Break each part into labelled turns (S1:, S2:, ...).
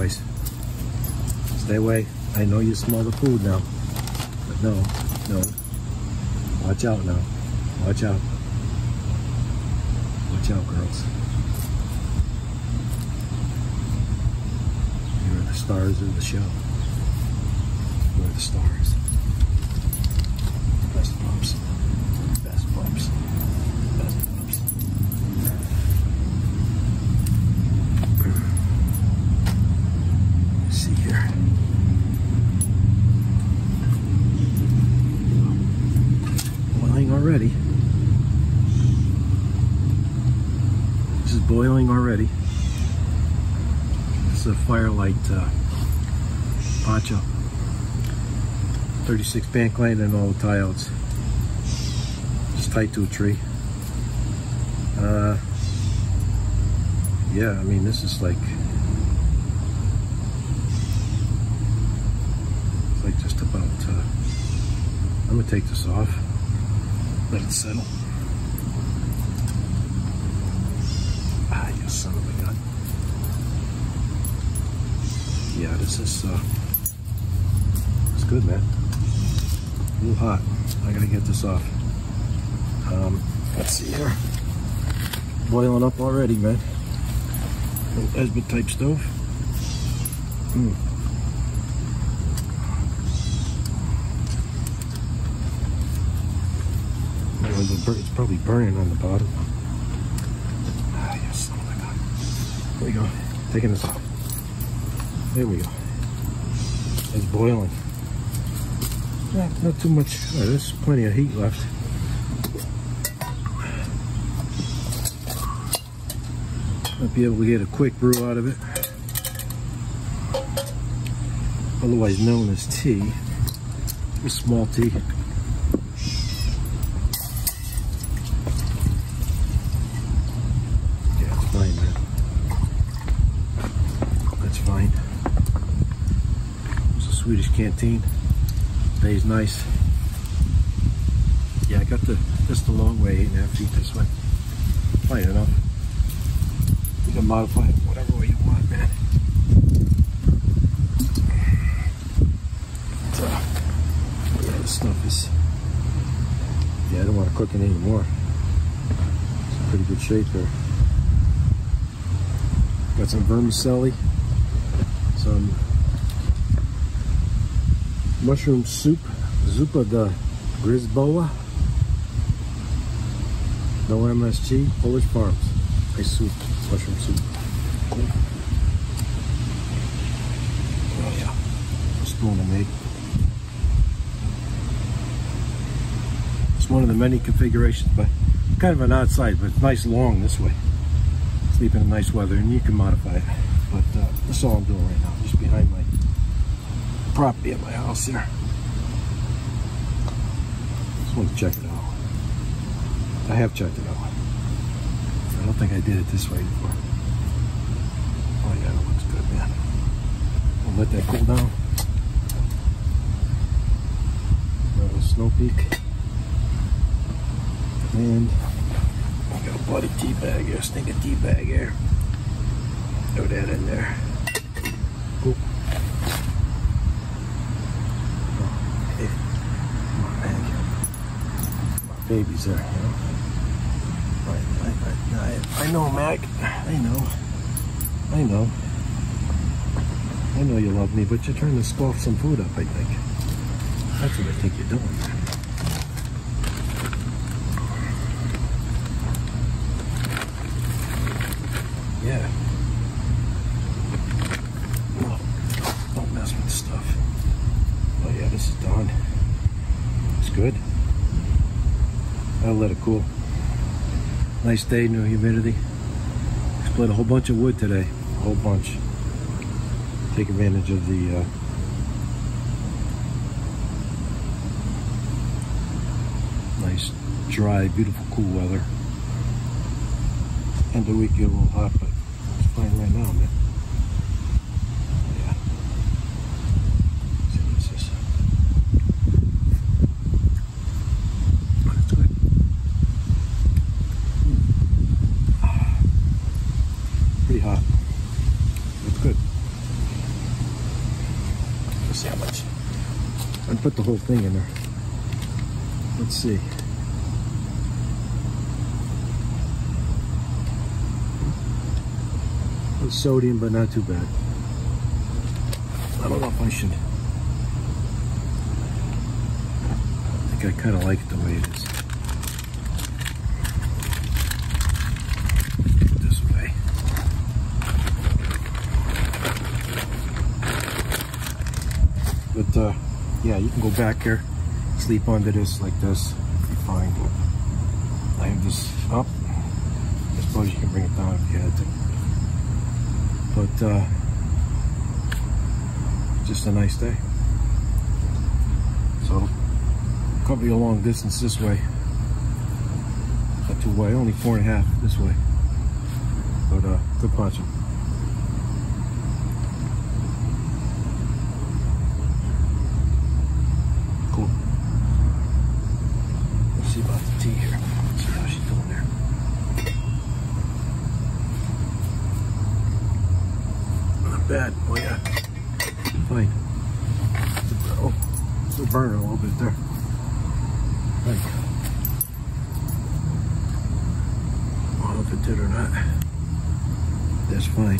S1: Boys. Stay away. I know you smell the food now. But no, no. Watch out now. Watch out. Watch out, girls. You're the stars of the show. You're the stars. Best pups. Best pups. Best pups. Let's see Boiling already. This is boiling already. This is a Firelite uh, poncho. 36 bank line and all the tie outs. Just tied to a tree. Uh, yeah, I mean, this is like, it's like just about, uh, I'm gonna take this off, let it settle. Ah, you son of a gun. Yeah, this is, uh, it's good, man. A little hot. I gotta get this off. Um, let's see here. Boiling up already, man. Little Esbit type stove. Mm. Oh, the bur- It's probably burning on the bottom. Ah, yes. Oh my God. There we go. Taking this off. There we go. It's boiling. Not, not too much. Oh, there's plenty of heat left. Might be able to get a quick brew out of it. Otherwise known as tea. A small tea. Yeah, it's fine, man. That's fine. It's a Swedish canteen. Stays nice. Yeah, I got the just the long way, eight and a half feet this way. Fine enough. You can modify it whatever way you want, man. So, uh, yeah, this stuff is. Yeah, I don't want to cook it anymore. It's pretty good shape there. Got some vermicelli, some mushroom soup, zupa de grisboa, no MSG, Polish Farms. Nice soup, mushroom soup. Oh yeah, spoon I made. It's one of the many configurations, but kind of an odd size, but it's nice long this way. Sleep in nice weather, and you can modify it. But uh, that's all I'm doing right now, just behind my property at my house here. Just want to check it out. I have checked it out. I don't think I did it this way before. Oh yeah, that looks good, man. I'll let that cool down. Little snow peak. And I got a bloody tea bag here, stinking tea bag here. Throw that in there. Cool. Hey, come on, man. Baby's there, you know. I, I, know, Mac. I know. I know. I know you love me, but you're trying to scoff some food up, I think. That's what I think you're doing. Yeah. No, don't mess with the stuff. Oh yeah, this is done. It's good. I'll let it cool. Nice day, no humidity. Split a whole bunch of wood today. A whole bunch. Take advantage of the uh, nice, dry, beautiful, cool weather. End of the week get a little hot, but it's fine right now, man. Yeah. See what this is. That's good. Pretty hot. That's good. sandwich. And put the whole thing in there. Let's see. Sodium, but not too bad. I don't know if I should. I think I kind of like it the way it is. This way. But uh, yeah, you can go back here, sleep under this like this, be fine. I have this up. I suppose you can bring it down if you had to. But uh, just a nice day. So, cover you a long distance this way. Not too wide, only four and a half this way. But uh, good punching. Cool. Let's see about the tea here. See how she's doing there. Not bad. Oh yeah. Fine. Oh, burning a little bit there. Right. I don't know if it did or not. That's fine.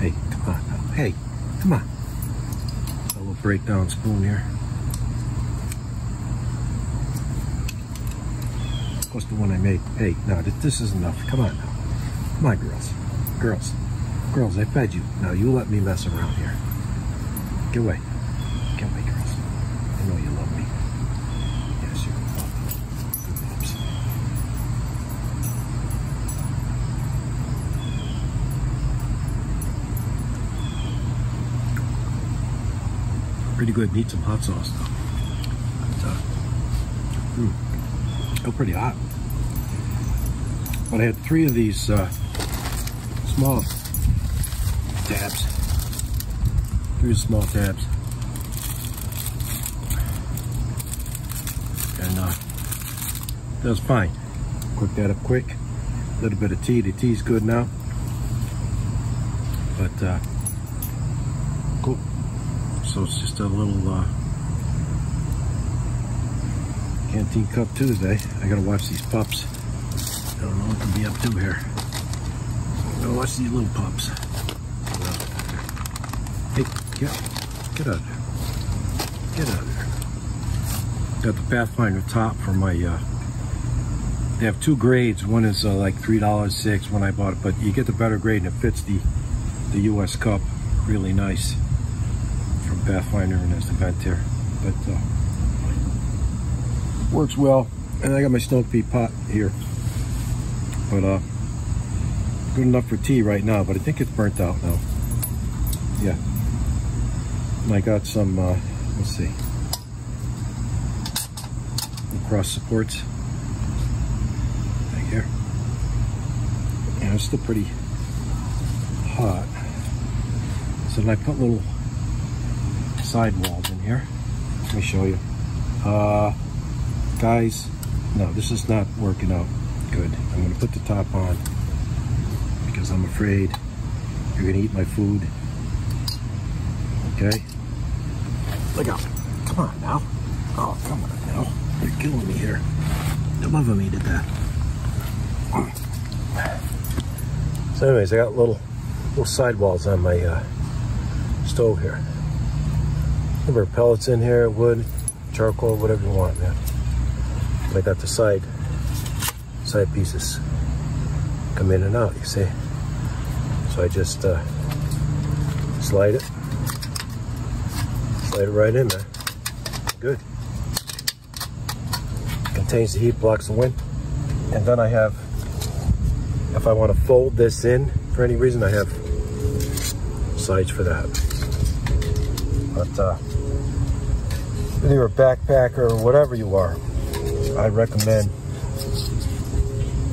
S1: Hey, come on. Hey, come on. A little breakdown spoon here. What's the one I made? Hey, no, this, this is enough. Come on now. Come on, girls. Girls. Girls, I fed you. Now you let me mess around here. Get away. Get away, girls. I know you love me. Yes, you love me. Good. Pretty good. Need some hot sauce though. But, uh, mm, still pretty hot. But I had three of these uh, small tabs. Three small tabs. And uh, was fine. Cook that up quick. A little bit of tea. The tea's good now. But uh, cool. So it's just a little uh, canteen cup Tuesday. I gotta watch these pups. I don't know what to be up to here. I gotta watch these little pups. Hey, get, get out of there. Get out of there. Got the Pathfinder top for my, uh, they have two grades. One is uh, like $3.06 when I bought it, but you get the better grade and it fits the, the US Cup really nice from Pathfinder and the vent here. But uh, works well. And I got my Snow Peak pot here. But uh, good enough for tea right now, but I think it's burnt out now. Yeah. And I got some, uh, let's see, cross supports right here. Yeah, it's still pretty hot. So then I put little side walls in here. Let me show you. Uh, guys, no, this is not working out good. I'm gonna put the top on because I'm afraid you're gonna eat my food. Okay? Look out. Come on now. Oh, come on now. You're killing me here. The love of me did that. So anyways, I got little little sidewalls on my uh, stove here. Remember pellets in here, wood, charcoal, whatever you want, man. I got the side side pieces come in and out, you see. So I just uh, slide it, slide it right in there. Good. Contains the heat, blocks the wind. And then I have, if I want to fold this in for any reason, I have sides for that. But uh, if you're a backpacker or whatever you are, I recommend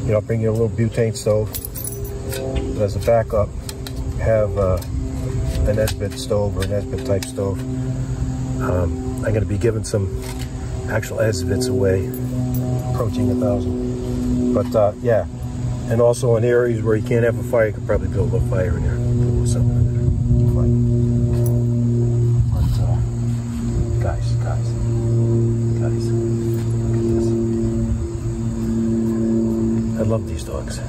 S1: you know, bring you a little butane stove. But as a backup, have uh, an Esbit stove or an Esbit type stove. Um, I'm going to be giving some actual Nesbits away, approaching a thousand. But uh, yeah, And also in areas where you can't have a fire, you could probably build a fire in there. Little something in there. But, uh, guys, guys, guys, look at this. I love these dogs.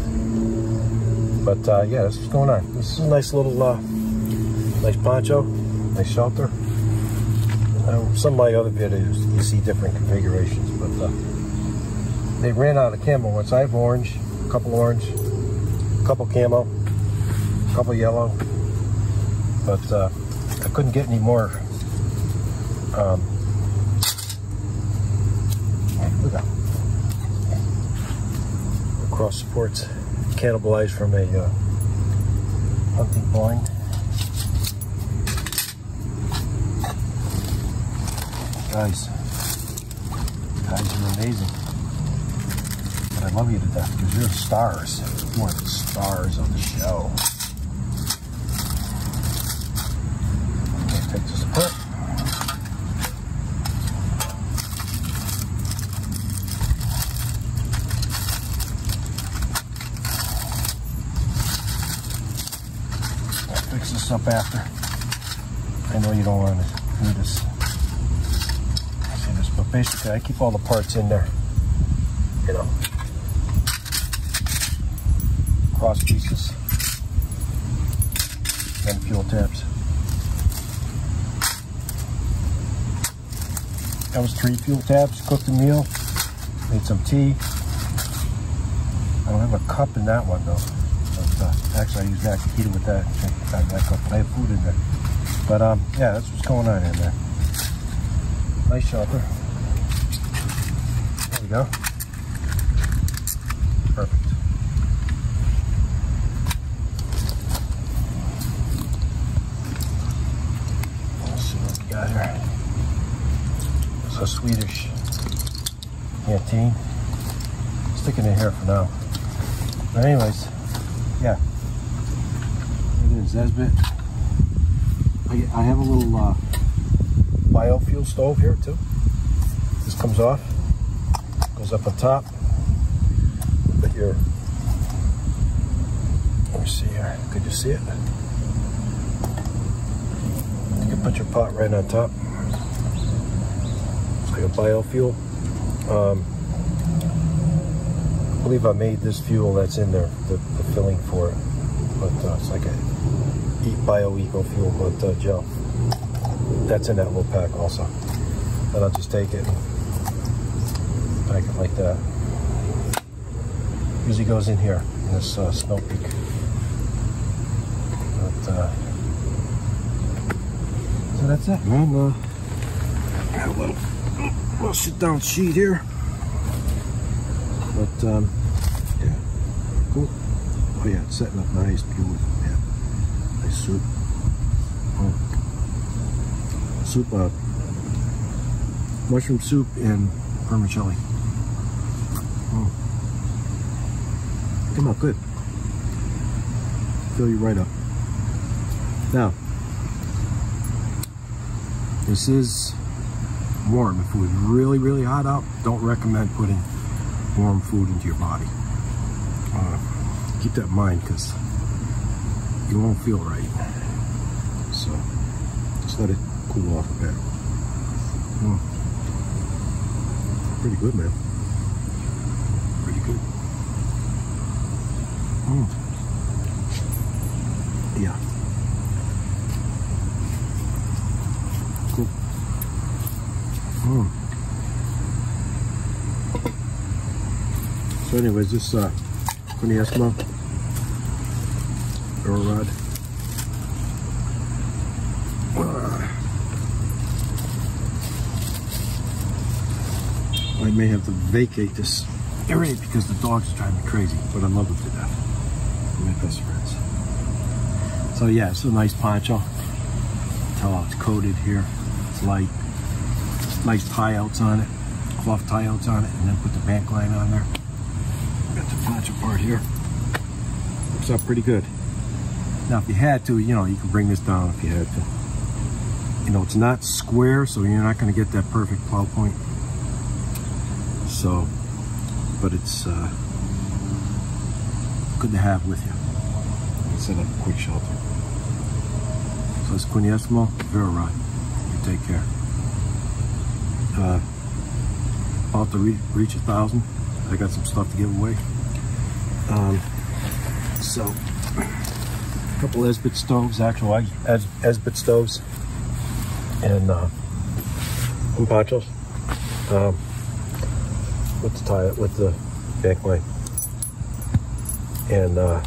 S1: But, uh, yeah, this is going on. This is a nice little, uh, nice poncho, nice shelter. Uh, some of my other videos, you see different configurations, but, uh, they ran out of camo once. I have orange, a couple orange, a couple camo, a couple yellow, but uh, I couldn't get any more. Um. Cross supports cannibalized from a uh, hunting blind. Guys, you guys are amazing. But I love you to death because you're stars. You are the stars of the show. Take this apart. I'll fix this up after. I know you don't want to do this. See this, but basically I keep all the parts in there. You know cross pieces and fuel tabs. That was three fuel tabs, cooked a meal, made some tea. I don't have a cup in that one though. But, uh, actually, I use that to heat it with that. I have food in there. But um, yeah, that's what's going on in there. Nice shelter. There we go. Perfect. got here. A Swedish canteen. Sticking it here for now. But anyways, yeah. It is Esbit. I, I have a little uh, biofuel stove here too. This comes off, goes up on top. Put your, let me see here. Could you see it? You can put your pot right on top. It's like a biofuel. Um, I believe I made this fuel that's in there, the, the filling for it. But uh, it's like a bio eco fuel, but uh, gel. That's in that little pack also. And I'll just take it it like that. Usually goes in here, in this uh, snow peak. But, uh, so that's it, man. Uh, got a little, little sit down sheet here. But, um, yeah, cool. Oh, yeah, it's setting up nice, beautiful, man. Nice soup. Oh. Soup, uh, mushroom soup and vermicelli. Come out good. Fill you right up. Now, this is warm. If it was really, really hot out, don't recommend putting warm food into your body. Uh, keep that in mind because you won't feel right. So just let it cool off a bit. Mm. Pretty good, man. Pretty good. Mm. Yeah. Cool. Mm. So anyways, this uh, Eskimo Arrow Rod. I may have to vacate this area because the dogs are driving me crazy, but I love them to death. They're my best friends. So yeah, it's a nice poncho. Tell how it's coated here. It's light. Nice tie outs on it, cloth tie outs on it, and then put the bank line on there. Got the poncho part here. Looks up pretty good. Now, if you had to, you know, you can bring this down if you had to. You know, it's not square, so you're not going to get that perfect plow point. So, but it's, uh, good to have with you.
S2: Set up a quick shelter.
S1: So it's Quinn Eskimo, Vera Rod. You take care. Uh, about to re- reach a thousand. I got some stuff to give away. Um, so, a couple Esbit stoves, actual Es- Esbit stoves, and uh, ponchos. Um, with the tie with the bank line, and uh,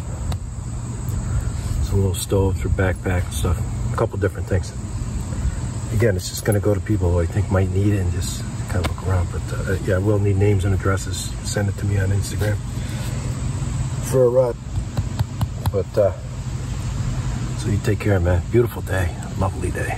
S1: some little stoves for backpack stuff. A couple different things. Again, it's just going to go to people who I think might need it and just kind of look around. But uh, yeah, I will need names and addresses. Send it to me on Instagram for a run. But uh, so you take care, man. Beautiful day, lovely day.